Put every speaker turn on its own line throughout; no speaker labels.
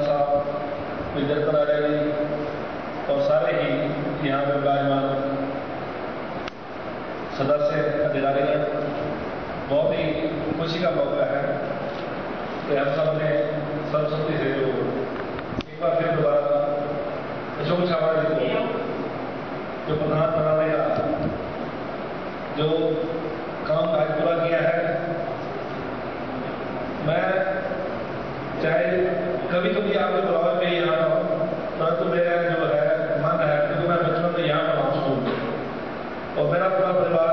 साहब और सारे ही यहाँ पे विराजमान सदस्य बहुत ही खुशी का मौका है सरस्वती से जो एक बार फिर दोबारा अशोक जी को जो प्रधान बनाने का जो काम आज पूरा किया है मैं चाहे कभी कभी आपके प्रभाव में यहाँ हूँ परंतु मेरा जो है, मन है क्योंकि मैं बचपन में यहाँ पढ़ा हूँ स्कूल और मेरा पूरा परिवार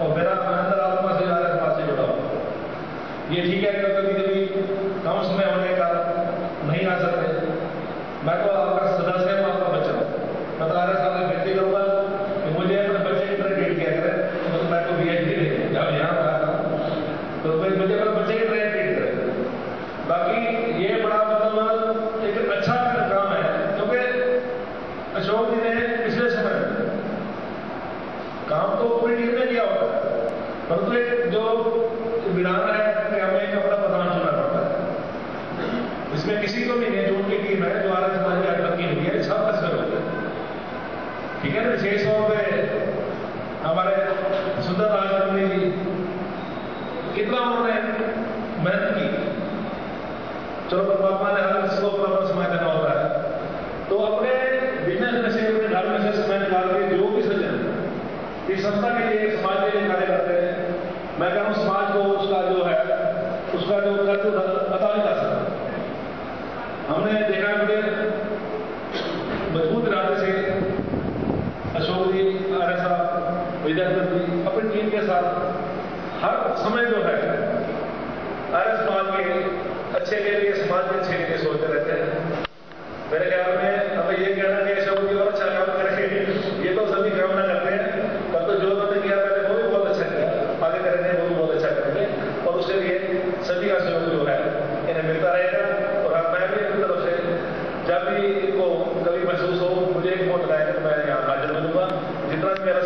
और मेरा अंदर आत्मा से ज़्यादा समाज से जुड़ा हुआ ये ठीक है कभी कभी कम समय होने का नहीं आ सकते। मैं तो आपका सदस्य हूँ आपका बच्चा हूँ मैं तो आर्य साहब से विनती करूँगा कि मुझे अपने बच्चे की तरह ट्रीट किया करें तो मैं तो बी एच डी जब यहाँ पर आता हूँ तो फिर मुझे अपने बच्चे की तरह ट्रीट करें बाकी ये बड़ा मतलब एक अच्छा काम है क्योंकि अशोक जी ने पिछले समय में काम तो पूरी टीम ने किया होता है। परंतु एक जो विधान है कि हमें एक अपना प्रधान चुनना पड़ता है। इसमें किसी को भी नहीं जो उनकी टीम है, जो समाज की अटक की हुई है, सब कसर हो गए ठीक है ना विशेष तौर पर हमारे सुंदर राजमंत्री जी, कितना उन्होंने मेहनत की। चलो परमात्मा ने हर किसी को अपना समय देना होता है। तो अपने बिज़नेस में से अपने घर में से समय निकाल के जो इस संस्था के लिए समाज के लिए कार्य करते हैं। मैं कह रहा हूँ, समाज को उसका जो है, उसका जो कर्ज अदा नहीं कर सकता हमने देखा बड़े मज़बूत इरादे से अशोक जी आर्य साहब विजय जी, अपनी टीम के साथ हर समय जो है आर्य समाज के अच्छे के लिए, समाज के अच्छे के लिए सोचते रहते हैं। मेरे कभी इनको कभी महसूस हो मुझे एक बहुत लायक मैं यहाँ हाजिर दूंगा जितना मेरा